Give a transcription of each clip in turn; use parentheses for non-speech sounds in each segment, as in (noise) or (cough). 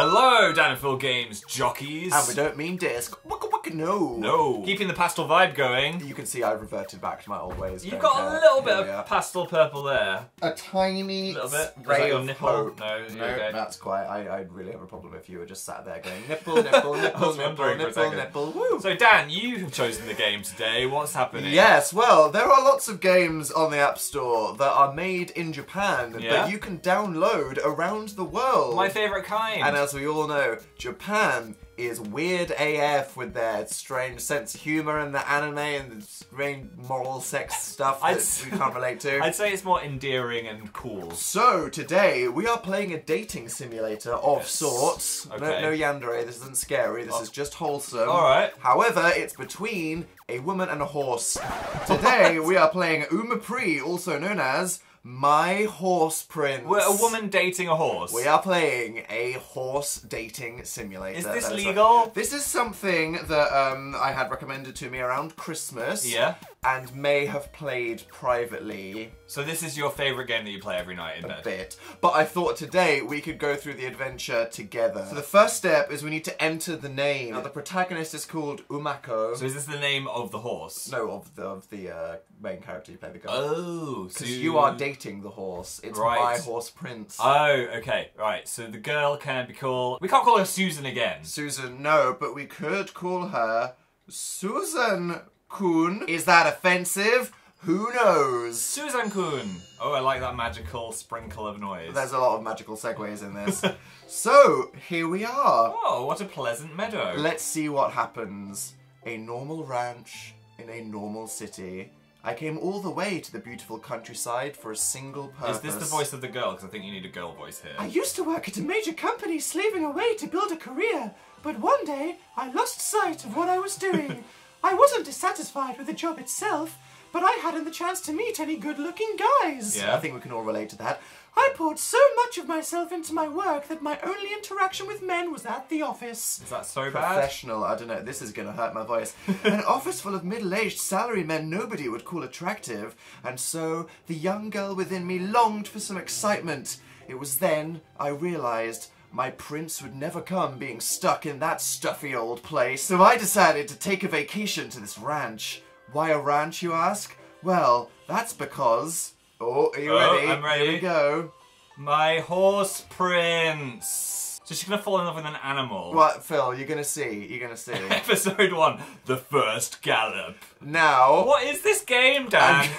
Hello, Dan and Phil Games jockeys. And we don't mean disc. Waka waka no. No. Keeping the pastel vibe going. You can see I've reverted back to my old ways. You've don't got care. a little bit Here of are. pastel purple there. a tiny Little bit. Ray of nipple? hope. No, no, okay. that's quite. I, I'd really have a problem if you were just sat there going nipple, (laughs) nipple, nipple, was nipple, wondering for a nipple, nipple. Woo. So, Dan, you have chosen the game today. What's happening? Yes, well, there are lots of games on the App Store that are made in Japan Yeah? that you can download around the world. My favourite kind. And as we all know, Japan is weird AF with their strange sense of humor and the anime and the strange moral sex stuff that we can't relate to. (laughs) I'd say it's more endearing and cool. So today we are playing a dating simulator of Yes. sorts. Okay. No, no yandere. This isn't scary. This Oh. is just wholesome. All right. However, it's between a woman and a horse. Today (laughs) we are playing Uma Pri, also known as My Horse Prince. We're a woman dating a horse. We are playing a horse dating simulator. Is this That right. legal? This is something that um, I had recommended to me around Christmas. Yeah. And may have played privately So this is your favourite game that you play every night in a bed. bit. But I thought today we could go through the adventure together. So the first step is we need to enter the name. Now the protagonist is called Umako. So is this the name of the horse? no, of the of the uh, main character you play the girl. Oh, so Because you are dating the horse. It's Right. my horse prince. Oh, okay, right. So the girl can be called. We can't call her Susan again. Susan, no, but we could call her Susan Kuhn. Is that offensive? Who knows? Susan Kuhn. Oh, I like that magical sprinkle of noise. There's a lot of magical segues in this. (laughs) so, here we are. Oh, what a pleasant meadow. Let's see what happens. A normal ranch in a normal city. I came all the way to the beautiful countryside for a single purpose. Is this the voice of the girl? Because I think you need a girl voice here. I used to work at a major company slaving away to build a career, but one day I lost sight of what I was doing. (laughs) I wasn't dissatisfied with the job itself, but I hadn't the chance to meet any good looking guys. Yeah. I think we can all relate to that. I poured so much of myself into my work that my only interaction with men was at the office. Is that so bad? Professional, I don't know, this is gonna hurt my voice. (laughs) An office full of middle aged salarymen nobody would call attractive, and so the young girl within me longed for some excitement. It was then I realised my prince would never come being stuck in that stuffy old place, so I decided to take a vacation to this ranch. Why a ranch, you ask? Well, that's because. Oh, are you Oh, ready? I'm ready. Here we go. My horse prince. So she's gonna fall in love with an animal. What, Phil? You're gonna see. You're gonna see. (laughs) Episode one, the first gallop. now. What is this game, Dan? (laughs)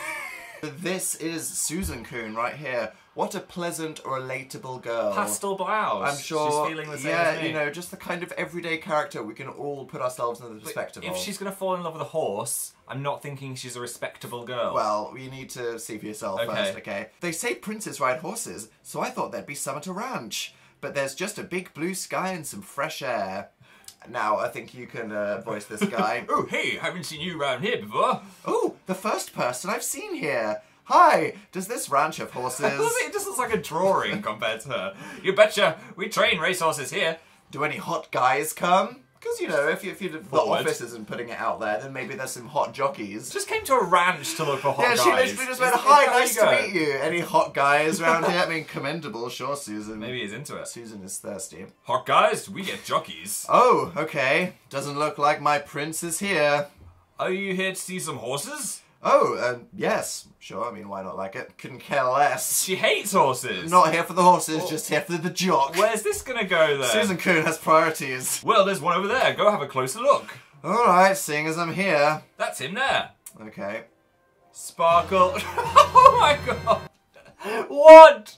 This is Susan Kuhn right here. What a pleasant, relatable girl. Pastel blouse. I'm sure. she's feeling the same yeah, you know, just the kind of everyday character we can all put ourselves in the perspective If of. she's gonna fall in love with a horse, I'm not thinking she's a respectable girl. Well, you need to see for yourself Okay. first, okay? They say princes ride horses, so I thought there'd be some at a ranch. But there's just a big blue sky and some fresh air. Now, I think you can uh, voice this guy. (laughs) oh hey, haven't seen you around here before. oh, the first person I've seen here. Hi, does this ranch have (laughs) horses? It. It just looks like a drawing compared to her. You betcha. We train racehorses here. Do any hot guys come? Because, you know, if, you, if you, the office isn't putting it out there, then maybe there's some hot jockeys. Just came to a ranch to look for hot yeah, guys. she literally just went, Is- hi, nice to meet you. Any hot guys around here? I mean, (laughs) commendable, sure, Susan. Maybe he's into it. Susan is thirsty. Hot guys, we get jockeys. Oh, okay. Doesn't look like my prince is here. Are you here to see some horses? Oh, um, yes. Sure, I mean, why not like it? Couldn't care less. (laughs) She hates horses. Not here for the horses, just here for the jock. Where's this gonna go then? Susan Coon has priorities. Well, there's one over there. Go have a closer look. Alright, seeing as I'm here. That's him there. Okay. Sparkle. (laughs) oh my god. What?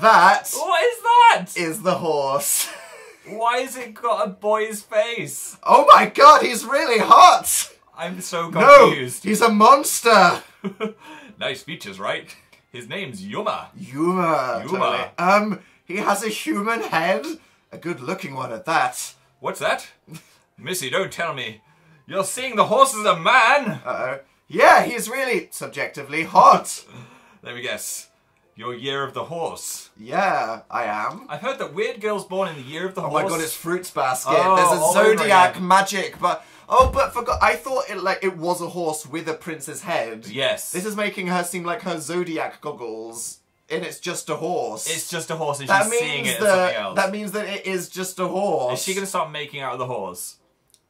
That What is that? is the horse. (laughs) Why has it got a boy's face? Oh my god, he's really hot! I'm so confused. No, he's a monster! (laughs) nice features, right? His name's Yuma. Yuma. Yuma. totally. Um, he has a human head. A good looking one at that. What's that? (laughs) Missy, don't tell me. You're seeing the horse as a man? Uh oh. Yeah, he's really subjectively hot. (laughs) Let me guess. Your year of the horse. Yeah, I am. I've heard that weird girls born in the year of the Oh horse. Oh my god, it's fruits basket. Oh, There's a zodiac magic, but oh, but forgot. I thought it like it was a horse with a prince's head. Yes. This is making her seem like her zodiac goggles and it's just a horse. It's just a horse and that she's seeing it as something that else. that means that it is just a horse. Is she gonna start making out of the horse?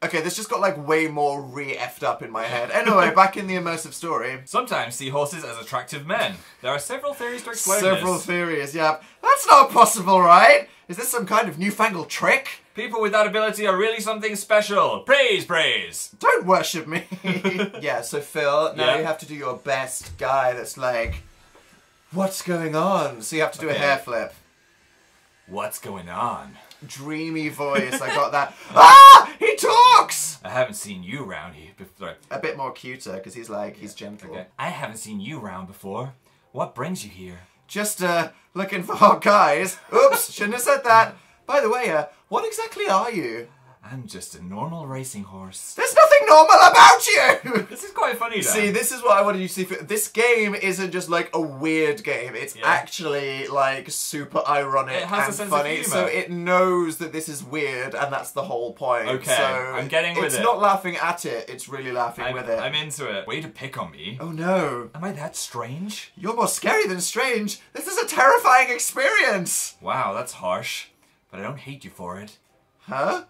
Okay, this just got like way more re effed up in my head. Anyway, (laughs) back in the immersive story. Sometimes see horses as attractive men. There are several theories to explain Several this. theories, yeah. That's not possible, right? Is this some kind of newfangled trick? People with that ability are really something special. Praise, praise. Don't worship me. (laughs) yeah, so Phil, now Yeah. you have to do your best guy that's like, what's going on? So you have to do a hair flip. What's going on? Dreamy voice, I got that. (laughs) ah! He talks! I haven't seen you round here before. A bit more cuter, because he's like, he's gentle. Okay. I haven't seen you round before. What brings you here? Just, uh, looking for hot guys. Oops, shouldn't have said that. By the way, uh, what exactly are you? I'm just a normal racing horse. There's nothing normal about you! (laughs) This is quite funny, though. See, this is what I wanted you to see. This game isn't just like a weird game. It's Yeah. actually like super ironic It has a and funny. So it knows that this is weird, and that's the whole point. Okay, so I'm getting with It's it. not laughing at it. It's really laughing I'm, with it. I'm into it. Way to pick on me. oh no, Am I that strange? you're more scary than strange. This is a terrifying experience. Wow, that's harsh. But I don't hate you for it. Huh?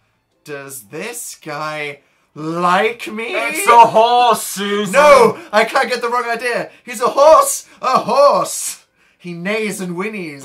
Does this guy like me? It's a horse, Susan! No, I can't get the wrong idea. He's a horse. A horse. He neighs and whinnies.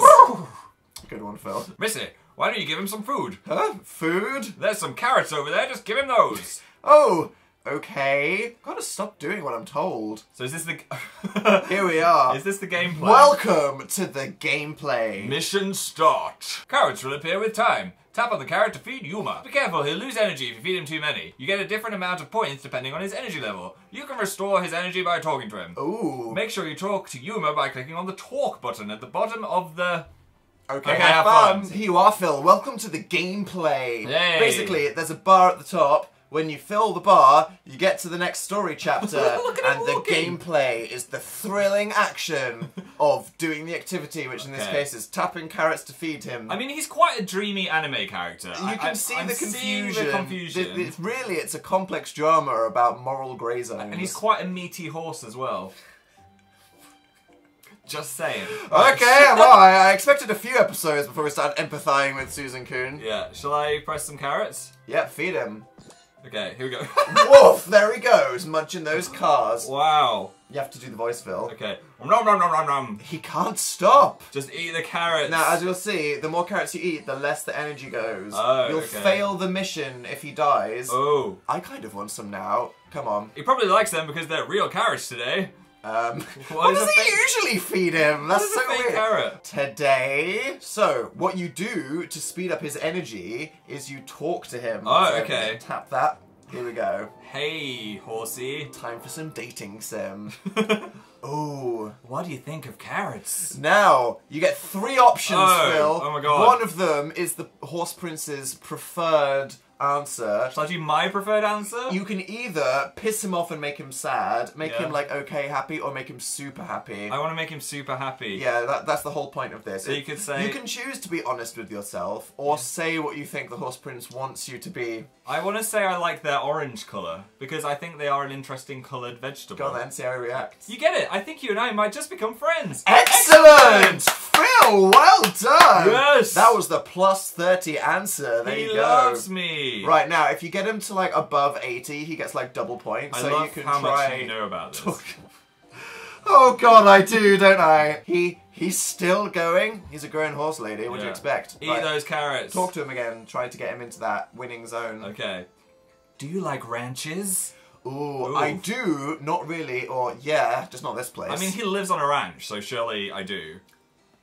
Good one, Phil. Missy, why don't you give him some food? Huh? Food? There's some carrots over there, just give him those. (laughs) Oh, okay. Gotta stop doing what I'm told. So is this the... (laughs) Here we are. Is this the gameplay? Welcome to the gameplay. Mission start. Carrots will appear with time. Tap on the carrot to feed Yuma. Be careful, he'll lose energy if you feed him too many. You get a different amount of points depending on his energy level. You can restore his energy by talking to him. Ooh. Make sure you talk to Yuma by clicking on the talk button at the bottom of the... Okay, Okay, have have fun. fun. Here you are, Phil. Welcome to the gameplay. Yay. Basically, there's a bar at the top. When you fill the bar, you get to the next story chapter, (laughs) Look at him and the walking. gameplay is the thrilling action (laughs) of doing the activity, which in this Okay. case is tapping carrots to feed him. I mean, he's quite a dreamy anime character. you I- can I- see I'm the seeing confusion. the confusion. Th- It's really, it's a complex drama about moral grey zones. And he's quite a meaty horse as well. Just saying. Okay, (laughs) well, I, I expected a few episodes before we started empathizing with Susan Kuhn. Yeah, shall I press some carrots? Yep, feed him. Okay, here we go. (laughs) Woof! There he goes, munching those cars. wow. You have to do the voice, Phil. Okay. Nom nom nom nom nom. He can't stop. Just eat the carrots. Now, as you'll see, the more carrots you eat, the less the energy goes. Oh, You'll okay. fail the mission if he dies. Oh. I kind of want some now. Come on. He probably likes them because they're real carrots today. Um, (laughs) What does he usually feed him? That's so weird. carrot? Today, so what you do to speed up his energy is you talk to him. Oh, So, okay. Tap that. Here we go. Hey, horsey. Time for some dating sim. (laughs) Ooh. what do you think of carrots? Now, you get three options, Oh, Phil. oh my God. One of them is the Horse Prince's preferred answer. Shall I do my preferred answer? You can either piss him off and make him sad, make Yeah. him like okay happy, or make him super happy. I want to make him super happy. Yeah, that, that's the whole point of this. So you could say- you can choose to be honest with yourself, or say what you think the Horse Prince wants you to be. I want to say I like their orange colour because I think they are an interesting coloured vegetable. Go on then, see how he reacts. You get it. I think you and I might just become friends. Excellent! Phil, well done! Yes! That was the plus 30 answer. There he you go. loves me. Right now, if you get him to like above 80, he gets like double points. I so love you can how try. much you know about this. Oh god, I do, don't I? He he's still going. He's a grown horse lady. What do you expect? Eat Right, those carrots. Talk to him again. Try to get him into that winning zone. Okay. Do you like ranches? Ooh, Ooh. I do. Not really. Or yeah, just not this place. I mean, he lives on a ranch, so surely I do.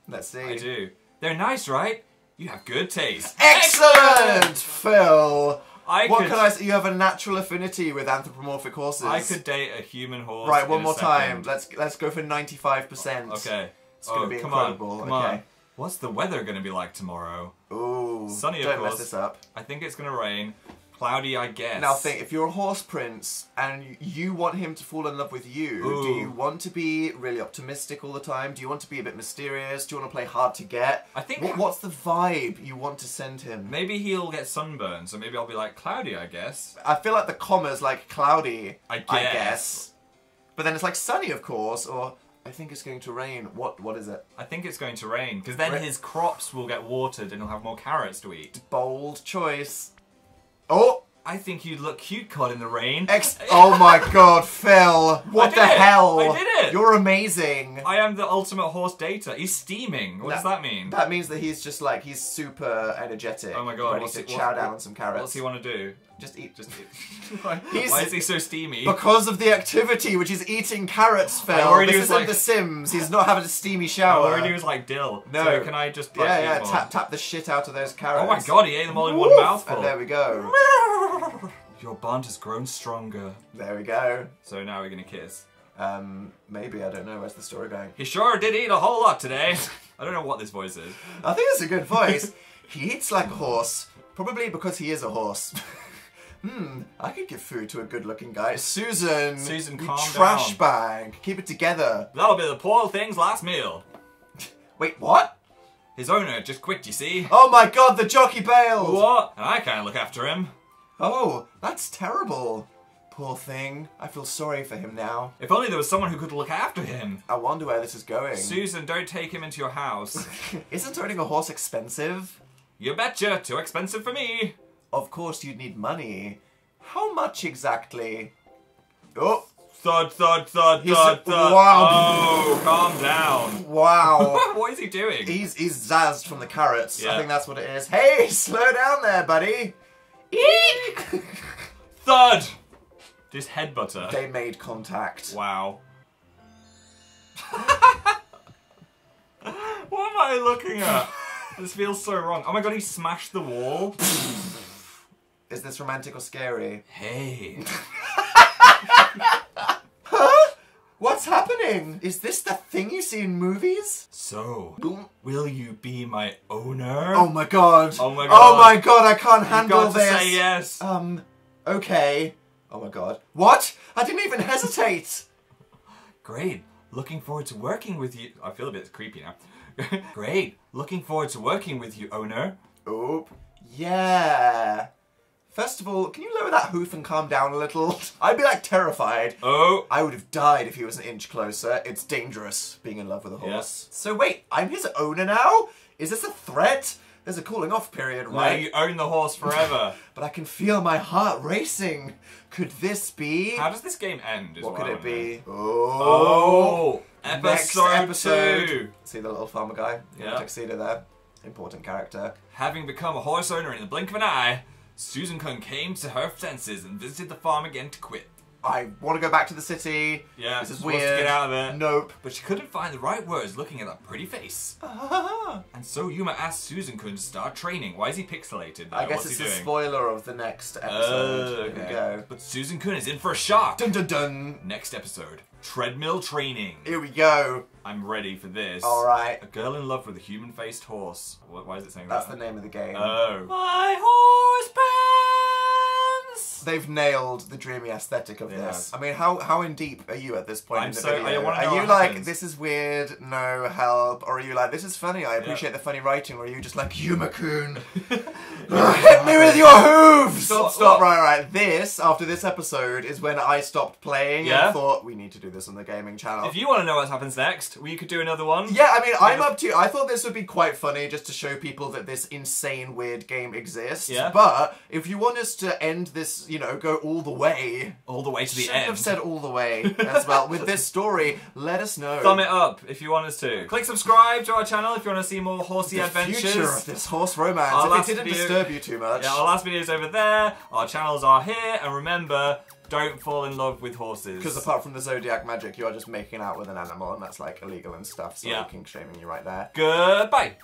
Let's see. I do. They're nice, right? You have good taste. Excellent, Phil. I what could, can I say? You have a natural affinity with anthropomorphic horses. I could date a human horse. Right, one more time. Let's let's go for ninety-five percent. Okay. It's gonna oh, be come incredible. On, come okay. on. What's the weather going to be like tomorrow? Ooh. Sunny, of Don't mess this up. I think it's going to rain. Cloudy, I guess. Now think, if you're a horse prince and you- want him to fall in love with you, do you want to be really optimistic all the time? Do you want to be a bit mysterious? Do you want to play hard to get? I think- What, what's the vibe you want to send him? Maybe he'll get sunburned, so maybe I'll be like cloudy, I guess. I feel like the comma's like cloudy. I I guess. guess. But then it's like sunny, of course, or I think it's going to rain. What? What is it? I think it's going to rain because then Ra- his crops will get watered and he'll have more carrots to eat. Bold choice. Oh! I think you'd look cute caught in the rain. Ex- oh my god, (laughs) Phil! What the it. hell? I did it. You're amazing. I am the ultimate horse data. He's steaming. What does that mean? That means that he's just like he's super energetic. Oh my God, ready what's to chow down on some carrots. What's he want to do? Just eat. Just eat. (laughs) why, He's- why is he so steamy? Because of the activity, which is eating carrots, Phil. already this was isn't like- The Sims. He's not having a steamy I shower. already was like dill. No. So can I just like, yeah, yeah. more? Tap tap the shit out of those carrots. Oh my god, he ate them all in one Woof! mouthful. And there we go. (laughs) Your bond has grown stronger. There we go. So now we're gonna kiss. Um, maybe I don't know. Where's the story going? He sure did eat a whole lot today. (laughs) I don't know what this voice is. I think it's a good voice. (laughs) he eats like a horse, probably because he is a horse. (laughs) hmm, I could give food to a good-looking guy. Susan, Susan, you calm trash down. bag. Keep it together. That'll be the poor thing's last meal. Wait, what? His owner just quit, you see. Oh my God, the jockey bailed. What? And I can't look after him. Oh, that's terrible. Poor thing. I feel sorry for him now. If only there was someone who could look after him. I wonder where this is going. Susan, don't take him into your house. (laughs) Isn't owning a horse expensive? you betcha, too expensive for me. Of course, you'd need money. How much exactly? Oh, Thud, thud, thud, He's- thud, thud. wow. Oh, calm down. wow. (laughs) what is he doing? he's he's zazzed from the carrots. I think that's what it is. Hey, slow down there, buddy. Eek! (laughs) Thud! Just headbutter. they made contact. Wow. (laughs) what am I looking at? This feels so wrong. Oh my god, he smashed the wall. Is this romantic or scary? Hey. What's happening? Is this the thing you see in movies? So, Boom. will you be my owner? Oh my god. Oh my god. Oh my god, I can't handle this. say yes. Um, okay. Oh my god. What? I didn't even hesitate. Great. Looking forward to working with you. I feel a bit creepy now. (laughs) Great. Looking forward to working with you, owner. Oop. Yeah. First of all, can you lower that hoof and calm down a little? (laughs) I'd be like terrified. Oh. I would have died if he was an inch closer. It's dangerous being in love with a horse. Yeah. So wait, I'm his owner now? Is this a threat? There's a cooling off period, right? you own the horse forever. (laughs) But I can feel my heart racing. Could this be? How does this game end? what what could I it be? Oh, oh Next episode, episode. two. See the little farmer guy? Yeah. Tuxedo there. Important character. Having become a horse owner in the blink of an eye, Susan Kun came to her senses and visited the farm again to quit. I want to go back to the city. Yeah, this is supposed to weird. get out of it. Nope. But she couldn't find the right words looking at that pretty face. (laughs) And so Yuma asked Susan Kun to start training. Why is he pixelated? Though? I guess What's it's a doing? spoiler of the next episode. Oh, there okay. we go. But Susan Kun is in for a shock. Dun dun dun. Next episode, treadmill training. Here we go. I'm ready for this. All right. A girl in love with a human-faced horse. Why is it saying That's that? That's the name of the game. Oh. My horse pants. They've nailed the dreamy aesthetic of They this. I mean, how how in deep are you at this point I'm in the so- video? wanna know are you what like, happens. this is weird, no help, or are you like, this is funny, I appreciate the funny writing, or are you just like, Yuma-kun, (laughs) (laughs) hit me with your hooves! Stop, stop, right, right. This, after this episode, is when I stopped playing Yeah? and thought, we need to do this on the gaming channel. If you want to know what happens next, we could do another one. Yeah, I mean, I'm up to. I thought this would be quite funny just to show people that this insane, weird game exists. Yeah. But if you want us to end this, you know, go all the way, All the way to the shouldn't end. have said all the way (laughs) as well with this story. Let us know. Thumb it up if you want us to. Click subscribe to our channel if you want to see more horsey the adventures. future of this horse romance. Our if it didn't video- disturb you too much. Yeah, our last video is over there. Our channels are here, and remember, don't fall in love with horses. because apart from the zodiac magic, you are just making out with an animal, and that's like illegal and stuff. So Yeah. I'm kink shaming you right there. Goodbye.